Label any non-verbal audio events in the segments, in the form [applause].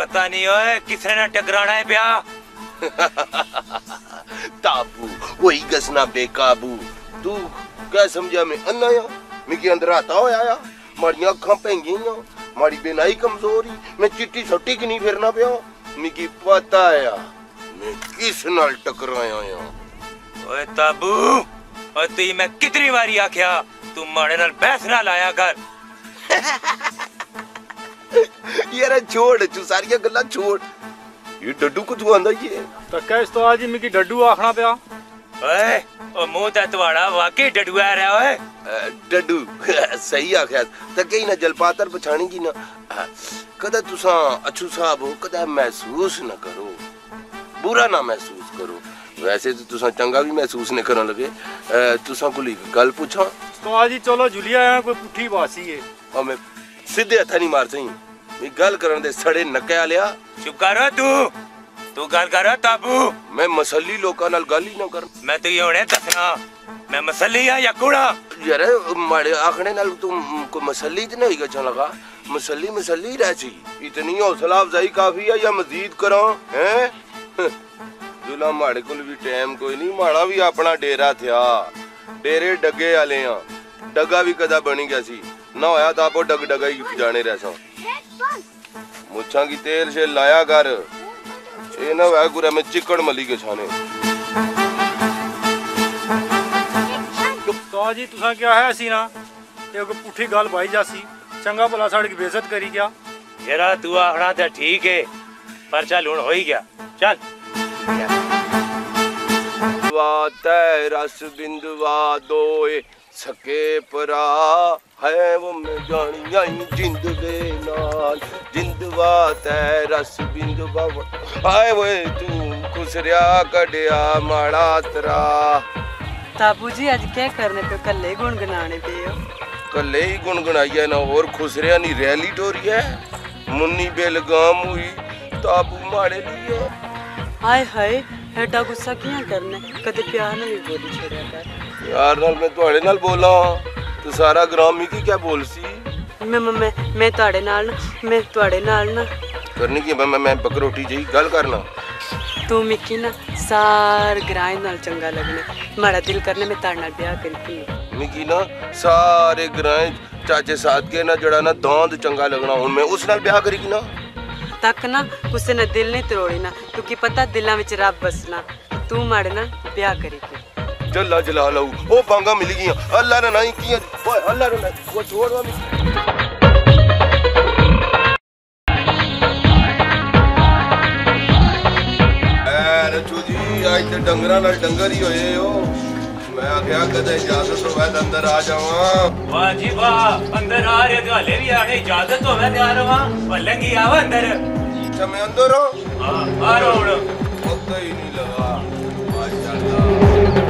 पता नहीं होए किसने ना टकराना है प्या [laughs] ताबू वही गसना बेकाबू। तू क्या समझा मैं अन्ना या मिकी अंदर आता हो आया माड़ियाँ अखां पेंगियाँ माड़ी बेनाई कमज़ोरी। मैं चिट्टी सट्टी कि नहीं फिरना पिया मिकी पता आया मैं किस नाल टकराया या। ओए ताबू ओए तुझे मैं कितनी बारी आख्या तू माड़े नाल बहस ना लाया कर। [laughs] यार छोड़ तू सारियाँ गल्ला छोड़। ये डड्डू कुत्थू आंदा ये? तक्का इस तो आज मिकी डड्डू आखना पिया। ओए। ओ मुँह दा तवाड़ा वाकई डड्डू आ रहा ओए। डड्डू। [laughs] सही आख्या तक्के ही ना जलपातर पछाणी की ना कदा तुसा अच्छू साहब हो कदा महसूस ना करो। बुरा ना महसूस करो। वैसे तो तुसा चंगा भी महसूस नहीं करन लगे। तुसा कोई गल पूछा तो आज ही चलो जुलिया कोई पुठी बासी है। और मैं सीधे हथा नहीं मार सही मैं गल करन दे सड़े नके आलिया चुप करो तू तू गल करो ताबू मैं मसली लोकां नाल गल ही ना कर मैं तुझे हुने दसना मैं मसली हाँ या कूड़ा यार माड़े आखने नाल तू को मसली तो नहीं गच्छन लगा मसली मसली रह सी इतनी हौसला अफजाई काफ़ी है या मजीद करो हैं जुला माड़े कोल भी टाइम कोई नहीं माड़ा भी अपना डेरा थिया डेरे डगे वाले आ डगा भी कदा बनी गया सी ना होया तो आप डग डगा जाने रह सो मुछा की तेल से लाया कर ना होया गुरा में चिकड़ मली के छाने जी तुसा क्या है ऐसी ना एक पुठी गाल भाई जासी चंगा भला साड़ी की बेइज्जत करी गया जरा तू आखना था ठीक है पर चल हूँ हो गया चल बिंदुआ दोए ਸਕੇ ਪਰਾ ਹੈ ਉਹ ਮੈਂ ਜਾਣੀ ਆਈ ਜਿੰਦ ਦੇ ਨਾਲ ਜਿੰਦਵਾ ਤੈ ਰਸ ਬਿੰਦਵਾ ਹਾਏ ਓਏ ਤੂੰ ਖੁਸਰਿਆ ਕਢਿਆ ਮਾੜਾ ਤਰਾ ਤਾਬੂ ਜੀ ਅੱਜ ਕੀ ਕਰਨੇ ਪਏ ਕੱਲੇ ਗੁਣਗੁਣਾਣੇ ਪਏ ਹੋ ਕੱਲੇ ਹੀ ਗੁਣਗੁਣਾਈਆ ਨਾ ਹੋਰ ਖੁਸਰਿਆ ਨਹੀਂ ਰੈਲੀ ਟੋਰੀ ਹੈ ਮੁੰਨੀ ਬੇਲਗਾਮ ਹੋਈ ਤਾਬੂ ਮਾੜੇ ਲਈ ਹੈ ਹਾਏ ਹਾਏ ਐਡਾ ਗੁੱਸਾ ਕਿਉਂ ਕਰਨੇ ਕਦੇ ਪਿਆਰ ਨਾਲ ਵੀ ਬੋਲੀ ਕਰ ਯਾਰ ਨਾਲ ਮੈਂ ਤੁਹਾਡੇ ਨਾਲ ਬੋਲਾਂ। ਤੇ ਸਾਰਾ ਗ੍ਰਾਮ ਕੀ ਕਿਆ ਬੋਲ ਸੀ? ਮੈਂ ਮੈਂ- ਮੈਂ ਮੈਂ ਤੁਹਾਡੇ ਨਾਲ ਨਾ ਮੈਂ ਤੁਹਾਡੇ ਨਾਲ ਨਾ। ਕਰਨੀ ਕੀ ਮੈਂ ਮੈਂ- ਮੈਂ ਬਕਰੋਟੀ ਜੀ ਗੱਲ ਕਰਨਾ। ਤੂੰ ਮਿੱਕੀ ਨਾ ਸਾਰ ਗਰਾਏ ਨਾਲ ਚੰਗਾ ਲੱਗਣਾ। ਮਾੜਾ ਦਿਲ ਕਰਨੇ ਮੈਂ ਤੁਹਾਡੇ ਨਾਲ ਵਿਆਹ ਕਰੀ ਮਿਕੀ ਨਾ ਸਾਰੇ ਗ੍ਰਾਂ ਚਾਚੇ ਸਾਦਕੇ ਨਾ ਜਿਹੜਾ ਨਾ ਦਾੰਦ ਚੰਗਾ ਲੱਗਣਾ ਹੁਣ ਮੈਂ ਉਸ ਨਾਲ ਵਿਆਹ ਕਰੀ ਨਾ? ਤੱਕ ਨਾ ਕਿਸੇ ਨੇ ਦਿਲ ਨਹੀਂ ਤਰੋੜੀ ਨਾ ਕਿਉਂਕਿ ਪਤਾ ਦਿਲਾਂ ਵਿੱਚ ਰੱਬ ਬਸਣਾ ਤੂੰ ਮਾੜੇ ਨਾਲ ਵਿਆਹ ਕਰੇਗੀ ਜੱਲਾ ਜਲਾ ਲਊ ਉਹ ਬਾਂਗਾ ਮਿਲ ਗਈਆਂ ਅੱਲਾ ਨੇ ਨਹੀਂ ਕੀਆਂ ਓਏ ਅੱਲਾ ਨੇ ਨਹੀਂ ਉਹ ਛੋੜਵਾ ਮਿਕੀ ਐ ਰਚੂ ਜੀ ਅੱਜ ਤੇ ਡੰਗਰਾਂ ਨਾਲ ਡੰਗਰ ਹੀ ਹੋਏ ਹੋ ਮੈਂ ਆਖਿਆ ਕਦੇ ਇਜਾਜ਼ਤ ਹੋਵੇ ਤਾਂ ਅੰਦਰ ਆ ਜਾਵਾਂ वाह जी वाह अंदर आ रहे तो हले भी आने इजाजत तो मैं तैयार हुआ पलंगी आवा अंदर ਅੱਛਾ ਮੈਂ ਅੰਦਰ ਹਾਂ हाँ आ रहा हूं ਪਤਾ ਹੀ ਨਹੀਂ ਲਗਾ ਮਾਸ਼ਾਅੱਲਾ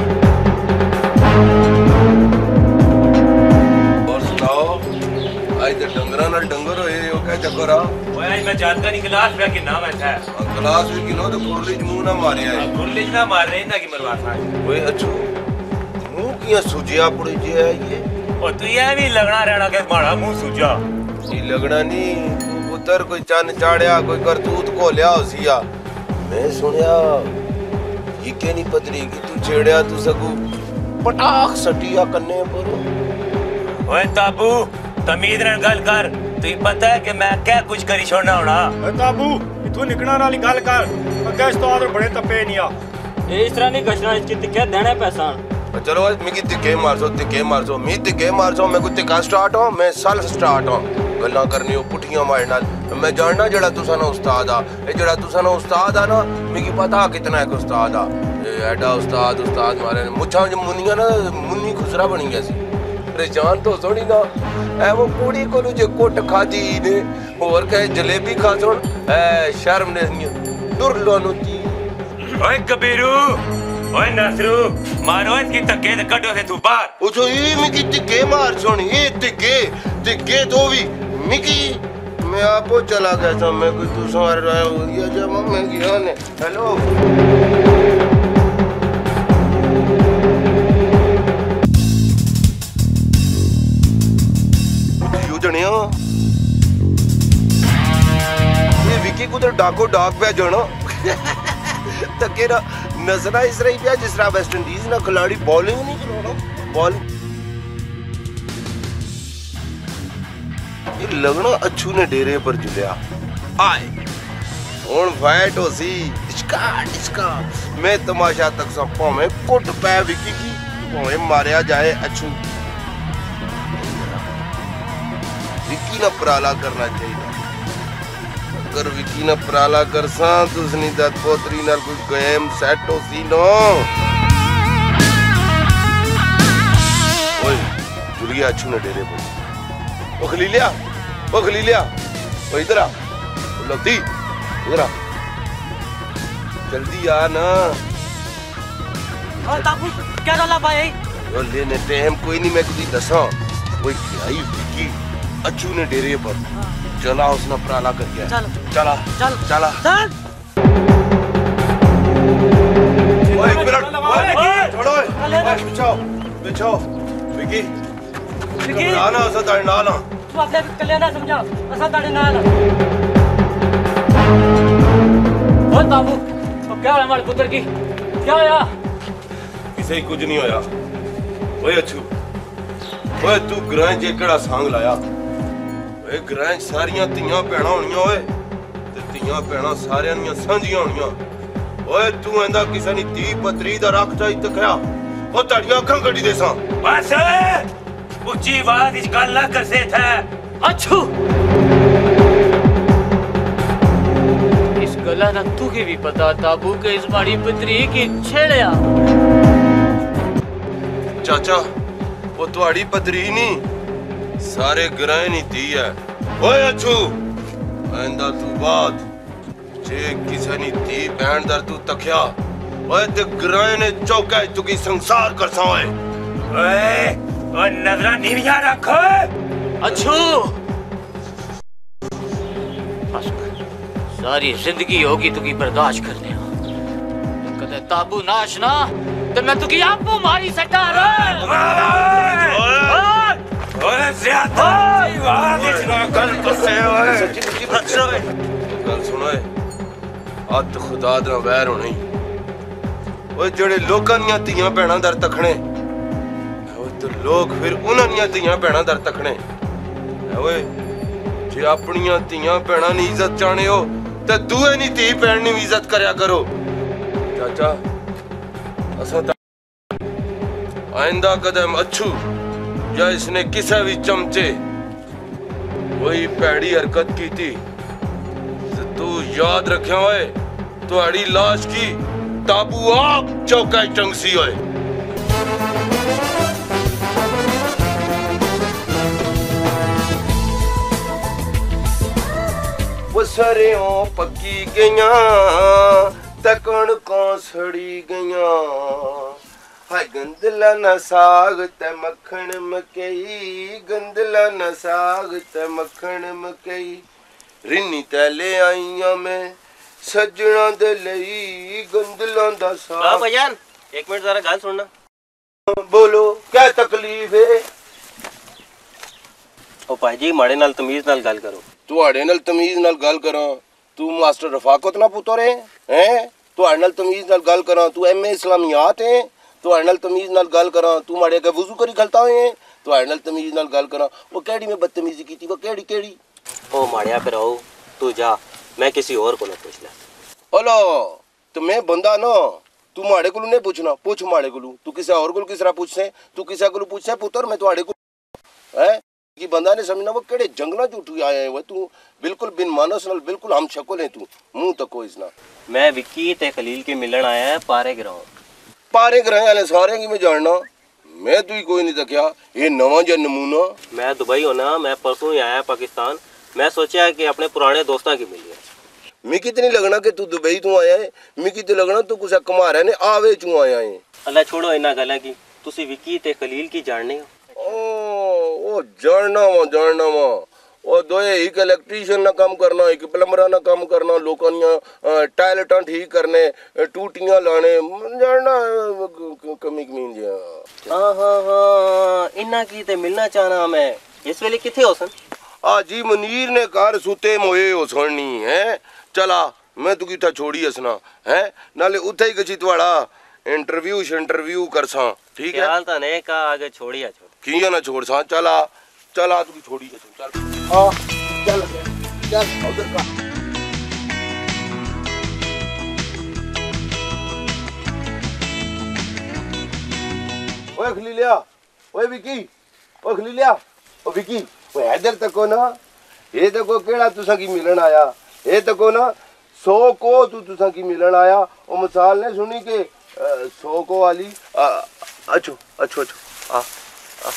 ਨਾਲ ਡੰਗਰ ਹੋਏ ਉਹ ਕਹ ਚੱਕਰ ਆ ਓਏ ਅੱਜ ਮੈਂ ਜਾਣਦਾ ਨਹੀਂ ਗਲਾਸ ਪਿਆ ਕਿੰਨਾ ਬੈਠਾ ਹੈ ਗਲਾਸ ਵੀ ਕਿਨੋ ਤੇ ਕੁਰਲੀ ਚ ਮੂੰਹ ਨਾ ਮਾਰਿਆ ਹੈ ਕੁਰਲੀ ਚ ਨਾ ਮਾਰ ਰਹੇ ਨਾ ਕਿ ਮਰਵਾ ਸਾ ਓਏ ਅੱਛਾ ਮੂੰਹ ਕੀ ਸੁਜਿਆ ਪੜੀ ਜੇ ਹੈ ਇਹ ਓ ਤੂੰ ਇਹ ਵੀ ਲਗਣਾ ਰਹਿਣਾ ਕੇ ਮਾੜਾ ਮੂੰਹ ਸੁਜਾ ਇਹ ਲਗਣਾ ਨਹੀਂ ਪੁੱਤਰ ਕੋਈ ਚੰਨ ਚਾੜਿਆ ਕੋਈ ਕਰਤੂਤ ਘੋਲਿਆ ਹੋਸੀ ਆ ਮੈਂ ਸੁਣਿਆ ਇਹ ਕਿ ਨਹੀਂ ਪਤਰੀ ਕਿ ਤੂੰ ਛੇੜਿਆ ਤੂੰ ਸਗੂ ਪਟਾਖ ਸਟੀਆ ਕੰਨੇ ਪਰ ਓਏ ਤਾਬੂ तमीज नाल गल कर तुई पता है कि मैं क्या कुछ करी छोड़ना होना ਏ ਤਾਬੂ ਇਥੋਂ ਨਿਕਲਣ ਵਾਲੀ ਗੱਲ ਕਰ ਅੱਗੇ ਇਸ ਤੋਂ ਆਦਰ ਬੜੇ ਤੱਪੇ ਨਹੀਂ ਆ ਇਹ ਇਸ ਤਰ੍ਹਾਂ ਨਹੀਂ ਗਸ਼ਣਾ ਇਸ ਕਿਤੇ ਕਹਿ ਦੇਣਾ ਪੈਸਾ ਚਲੋ ਮਿਗੀ ਤਿੱਕੇ ਮਾਰਸੋ ਤਿੱਕੇ ਮਾਰਸੋ ਮੀ ਤਿੱਕੇ ਮਾਰਸੋ ਮੈਂ ਕੋਈ ਤਿੱਕਾ ਸਟਾਰਟ ਹਾਂ ਮੈਂ ਸਲ ਸਟਾਰਟ ਹਾਂ ਗੱਲਾਂ ਕਰਨੀ ਉਹ ਪੁੱਠੀਆਂ ਮਾਰਨ ਨਾਲ ਮੈਂ ਜਾਣਨਾ ਜਿਹੜਾ ਤੁਸਾਂ ਨਾ ਉਸਤਾਦ ਆ ਇਹ ਜਿਹੜਾ ਤੁਸਾਂ ਨਾ ਉਸਤਾਦ ਆ ਨਾ ਮਿਗੀ ਪਤਾ ਕਿਤਨਾ ਇੱਕ ਉਸਤਾਦ ਆ ਇਹ ਐਡਾ ਉਸਤਾਦ ਉਸਤਾਦ ਮਾਰੇ ਨੇ ਮੁੱਛਾਂ ਚ ਮੁੰਨੀਆਂ ਨਾ ਮੁੰਨੀ ਖੁਸਰਾ ਬਣੀ ਗਿਆ ਸੀ ਪਰੇਸ਼ਾਨ ਤੋਂ ਸੋਣੀ ਨਾ ਐ ਉਹ ਕੁੜੀ ਕੋਲੋਂ ਜੇ ਕੁੱਟ ਖਾਦੀ ਨੇ ਹੋਰ ਕਹੇ ਜਲੇਬੀ ਖਾ ਸੁਣ ਐ ਸ਼ਰਮ ਨਹੀਂ ਦੁਰਲੋ ਨੂੰ ਜੀ ओए कबीरू ओए नसरू मारो इसकी धक्के से कटो से तू बाहर ਉਹ ਜੋ ਇਹ ਮਿਕੀ ਤਿੱਕੇ ਮਾਰ ਸੁਣੀ ਇਹ ਤਿੱਕੇ ਤਿੱਕੇ ਤੋਂ ਵੀ ਮਿਕੀ ਮੈਂ ਆਪੋ ਚਲਾ ਗਿਆ ਸਾਂ ਮੈਂ ਕੋਈ ਦੂਸਰਾ ਰਾਇ ਹੋ ਗਿਆ ਜਬ ਮੈਂ ਗਿਆ ਨੇ ਹੈਲੋ ਵਿੱਕੀ ਕੁਦਰ ਡਾਕੋ ਡਾਕ ਪਿਆ ਜਾਣਾ ਤੱਕੇ ਨਾ ਨਜ਼ਰਾ ਇਸ ਰਹੀ ਪਿਆ ਜਿਸ ਤਰ੍ਹਾਂ ਵੈਸਟ ਇੰਡੀਜ਼ ਨਾਲ ਖਿਲਾੜੀ ਬੋਲਿੰਗ ਨਹੀਂ ਕਰਾਉਣਾ ਬਾਲ ਇਹ ਲੱਗਣਾ ਅੱਛੂ ਨੇ ਡੇਰੇ ਪਰ ਜੁਲਿਆ ਆਏ ਹੁਣ ਫਾਈਟ ਹੋ ਸੀ ਇਸ਼ਕਾ ਇਸ਼ਕਾ ਮੈਂ ਤਮਾਸ਼ਾ ਤੱਕ ਸਾ ਭਾਵੇਂ ਕੁੱਟ ਪੈ ਵਿੱਕੀ ਕੀ ਭਾਵੇਂ ਮਾਰਿਆ ਜਾਏ ਅੱਛੂ ਵਿੱਕੀ ਨਾਲ ਪਰਾਲਾ ਕਰਨਾ ਚਾਹੀਦਾ ਅਗਰ ਵਿੱਕੀ ਨਾਲ ਪਰਾਲਾ ਕਰਸਾਂ ਤੁਸਨੀ ਦਤ ਪੋਤਰੀ ਨਾਲ ਕੋਈ ਗੇਮ ਸੈੱਟ ਹੋ ਸੀ ਨੋ ਓਏ ਜੁਲੀਆ ਅੱਛੂ ਨੇ ਡੇਰੇ ਪਰ ਉਹ ਖਲੀਲਿਆ ਉਹ ਖਲੀਲਿਆ ਉਹ ਇਧਰ ਆ ਉਹ ਲਵਦੀ ਇਧਰ ਆ ਜਲਦੀ ਆ ਨਾ और ताबू क्या डाला भाई ਉਹ ਲੈਨੇ ਟਾਈਮ ਕੋਈ ਨਹੀਂ ਮੈਂ ਕੁਝ ਦੱਸਾਂ ਓਏ ਕੀ ਆਈ अच्छू ने डेरे पर चला उसने प्राला कर गया चला। चला चला। एक मिनट। छोड़ो बिछाओ बिछाओ। विकी। विकी। ना तू समझा। ना बाबू क्या हमारे पुत्र की? क्या होया? किसे कुछ नहीं होया। अच्छू तू ग्रां जेकड़ा सांग लाया। ਓਏ ਗ੍ਰਾਂ ਸਾਰੀਆਂ ਧੀਆਂ ਭੈਣਾਂ ਹੋਣੀਆਂ ਓਏ। ਤੇ ਧੀਆਂ ਭੈਣਾਂ ਸਾਰਿਆਂ ਦੀਆਂ ਸਾਂਝੀਆਂ ਹੋਣੀਆਂ। ਓਏ ਤੂੰ ਐਂਦਾ ਕਿਸੇ ਨਹੀਂ ਧੀ ਪਤਰੀ ਦਾ ਰੱਖ ਚਾਈ ਤਖਿਆ ਉਹ ਤੁਹਾਡੀਆਂ ਅੱਖਾਂ ਕੱਢੀ ਦੇ ਸਾਂ। ਬਸ ਉੱਚੀ ਆਵਾਜ਼ ਵਿੱਚ ਗੱਲ ਨਾ ਕਰਸੇ ਥਾ ਅਛੂ। ਇਸ ਗੱਲਾਂ ਦਾ ਤੂੰ ਵੀ ਪਤਾ ਤਾਬੂ ਕੇ ਇਸ ਮਾੜੀ ਪਤਰੀ ਕੀ ਛੇੜਿਆ। ਚਾਚਾ ਉਹ ਤੁਹਾਡੀ ਪਤਰੀ ਨਹੀਂ। ਸਾਰੇ ਗ੍ਰਾਂ ਨਹੀਂ ਧੀ ਹੈ ਓਏ ਅੱਛੂ ਆਂਦਾ ਤੂੰ ਬਾਤ ਜੇ ਕਿਸੇ ਨੇ ਧੀ ਭੈਣ ਦਰ ਤੂੰ ਤਖਿਆ ਓਏ ਤੇ ਗ੍ਰਾਂ ਨੇ ਚੌਕਾ ਤੂੰ ਕੀ ਸੰਸਾਰ ਕਰਸਾਂ ਓਏ ओए ओ नजरा नीवियां रखो अच्छू बस कर। सारी जिंदगी होगी तुकी बर्दाश्त करने तू कदे ताबू नाश ना तो मैं तुकी आपको मारी सटा ਅੱਤ ਖੁਦਾ ਦਾ ਵੈਰ ਹੋਣੀ ਓਏ ਜਿਹੜੇ ਲੋਕਾਂ ਦੀਆਂ ਧੀਆਂ ਭੈਣਾਂ ਦਰ ਤਖਣੇ ਓਏ ਤੇ ਲੋਕ ਫਿਰ ਉਹਨਾਂ ਦੀਆਂ ਧੀਆਂ ਭੈਣਾਂ ਦਰ ਤਖਣੇ ਓਏ ਜੇ ਆਪਣੀਆਂ ਧੀਆਂ ਭੈਣਾਂ ਦੀ ਇੱਜ਼ਤ ਚਾਣਿਓ ਤੇ ਦੂਏ ਨਹੀਂ ਧੀ ਭੈਣ ਦੀ ਵੀ ਇੱਜ਼ਤ ਕਰਿਆ ਕਰੋ ਚਾਚਾ ਅਸਾਂ ਤਾਂ ਆਇੰਦਾ ਕਦਮ ਅੱਛੂ या इसने किसी भी चमचे, वही पैड़ी हरकत की थी। तो तू याद रखे होए तुम्हारी लाश की ताबू आप चौका चंगसी हो सरों पकी गई तकण कौसड़ी गई ਗੰਦਲਾ ਨਾ ਸਾਗ ਤੇ ਮੱਖਣ ਮਕਈ ਗੰਦਲਾ ਨਾ ਸਾਗ ਤੇ ਮੱਖਣ ਮਕਈ। ਰਿੰਨੀ ਤੇ ਲੈ ਆਈਆਂ ਮੈਂ ਸੱਜਣਾ ਦੇ ਲਈ ਗੰਦਲਾਂ ਦਾ ਸਾਗ। ਬਾਬਾ ਯਾਰ ਇੱਕ ਮਿੰਟ ਜ਼ਰਾ ਗੱਲ ਸੁਣਨਾ। ਬੋਲੋ ਕੀ ਤਕਲੀਫ ਏ? ਉਹ ਭਾਜੀ ਮਾੜੇ ਨਾਲ ਤਮੀਜ਼ ਨਾਲ ਗੱਲ ਕਰੋ। ਤੁਹਾਡੇ ਨਾਲ ਤਮੀਜ਼ ਨਾਲ ਗੱਲ ਕਰਾਂ ਤੂੰ ਮਾਸਟਰ ਰਫਾਕਤ ਨਾ ਪੁੱਤਰ ਹੈ ਹੈ? ਤੁਹਾਡੇ ਨਾਲ ਤਮੀਜ਼ ਨਾਲ ਗੱਲ ਕਰਾਂ ਤੂੰ ਐਮਏ ਇਸਲਾਮੀਆਤ ਹੈ तो अड़नल तमीज़ न गल करा तू माड़े अगर वज़ू करी गलता होए तो अड़नल तमीज़ न गल करा वो केड़ी में बदतमीजी की वो केड़ी केड़ी ओ माड़िया फिर आओ तू जा मैं किसी और को ना पूछना ओलो तो मैं बंदा ना तू माड़े को नहीं पूछना पूछ माड़े को तू किसी और को किस तरह पूछ पूछसे तू किसी को पूछ पूछसे पुत्र मैं तुम्हारे को है कि बंदा ने समझना वो केड़े जंगला च उठी आया है तू बिल्कुल बिन मानस बिल्कुल हम शकुल है तू मुँह तक कोई ना मैं विक्की ते खलील के मिलन आया है पारे ग्राउंड ਪਾਰੇ ਗ੍ਰਹਿ ਵਾਲੇ ਸਾਰਿਆਂ ਕੀ ਮੈਂ ਜਾਣਨਾ ਮੈਂ ਤੂੰ ਹੀ ਕੋਈ ਨਹੀਂ ਤੱਕਿਆ ਇਹ ਨਵਾਂ ਜਿਹਾ ਨਮੂਨਾ मैं दुबई होना मैं परसों ही आया पाकिस्तान मैं सोचा कि अपने पुराने दोस्तों की मिलिए ਮੈਂ ਕਿਤੇ ਨਹੀਂ ਲੱਗਣਾ ਕਿ ਤੂੰ ਦੁਬਈ ਤੋਂ ਆਇਆ ਹੈ ਮੈਂ ਕਿਤੇ ਲੱਗਣਾ ਤੂੰ ਕੁਛ ਕਮਾਰਿਆ ਨੇ ਆਵੇ ਚੋਂ ਆਇਆ ਹੈ अल्लाह छोड़ो इन्ना गल है कि तुसी विक्की ते खलील की जानने हो ਉਹ ਉਹ ਜਾਣਨਾ ਵਾ ਜਾਣਨਾ ਵਾ ਉਹ ਦੋਏ ਇੱਕ ਇਲੈਕਟ੍ਰੀਸ਼ੀਅਨ ਦਾ ਕੰਮ ਕਰਨਾ ਇੱਕ ਪਲੰਬਰਾਂ ਦਾ ਕੰਮ ਕਰਨਾ ਲੋਕਾਂ ਦੀਆਂ ਟਾਇਲਟਾਂ ਠੀਕ ਕਰਨੇ ਟੂਟੀਆਂ ਲਾਣੇ ਜਾਣਾ ਕਮੀ ਕਮੀਨ ਜਿਆ ਹਾਂ ਹਾਂ ਕੀ ਤੇ ਮਿਲਣਾ ਚਾਹਨਾ ਮੈਂ? ਇਸ ਵੇਲੇ ਕਿੱਥੇ ਹੋ ਆ ਜੀ ਮਨੀਰ ਨੇ ਘਰ ਸੁੱਤੇ ਮੋਏ ਹੋ ਸੁਣਨੀ ਹੈ? ਚਲਾ ਮੈਂ ਤੂੰ ਕਿੱਥਾ ਛੋੜੀ ਅਸਨਾ ਹੈ? ਨਾਲੇ ਉੱਥੇ ਹੀ ਗਚੀ ਤੁਹਾਡਾ ਇੰਟਰਵਿਊ ਸ਼ਿੰਟਰਵਿਊ ਕਰਸਾਂ ਠੀਕ ਹੈ? ਹਾਲ ਤਾਂ ਨੇ ਕਾ ਆਗੇ ਛੋੜਿਆ ਛੋੜ। ਕੀ ਨਾ ਛੋੜਸਾਂ ਚਲਾ चला चला तुकी छोड़ी हसन चल। हाँ चल चल उधर का। ओए खलीलिया ओए विकी ओए खलीलिया ओ विकी ओए इधर तको ना ये तको केड़ा तुसा की मिलन आया? ये तको ना सौ को तू तुसा की मिलन आया? ओ मिसाल ने सुनी के अ, सौ को वाली अच्छो अच्छो अच्छो आ आ।